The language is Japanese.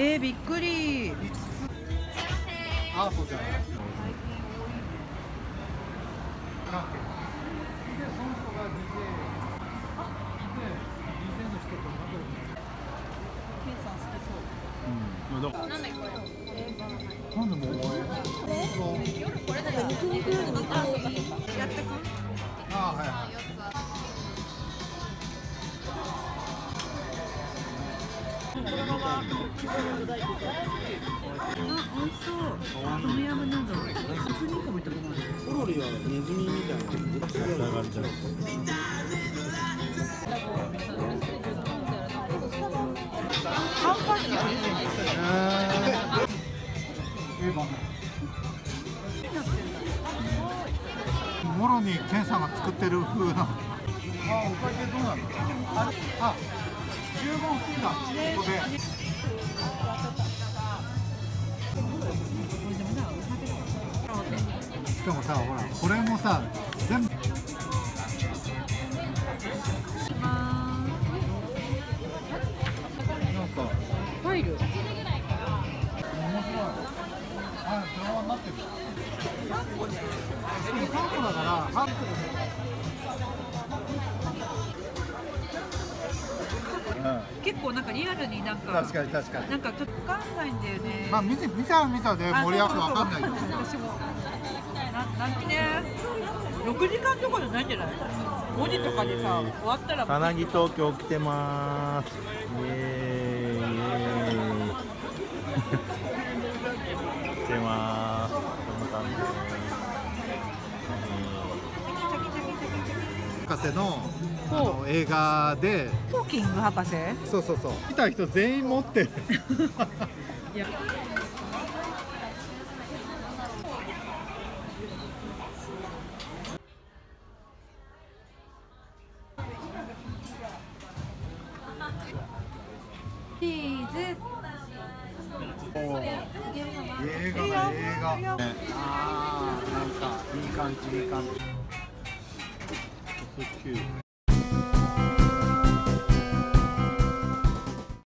えー、びっくり。あ、そうじゃない。そうなんでもう肉肉より肉やってくあはいはいあ、美味しそう。トムヤムヌードルスプニンコもいったことないコロリはネズミみたいなぶら下がっちゃうハンバーグがもろにケンさんが作ってる風なあお会計どうなのああ十分。過ぎだここでしかもさほらこれもさ全部なんかファイルだから3個結構なんかリアルになんか確かに確かに。なんかちょっと分かんないんだよね。まあ見て見たら見たで盛り上がるわかんない。よそうそうそう。私も。ななんね。6時間とかじゃないんじゃない？5時とかでさ終わったら金木東京来てまーす。イエーイ。来てまーす博士のあの映画で。トーキング博士？そうそうそう。見た人全員持ってる。いや。チーズ映画。だ映画、ね、ああなんかいい感じいい感じ for cute.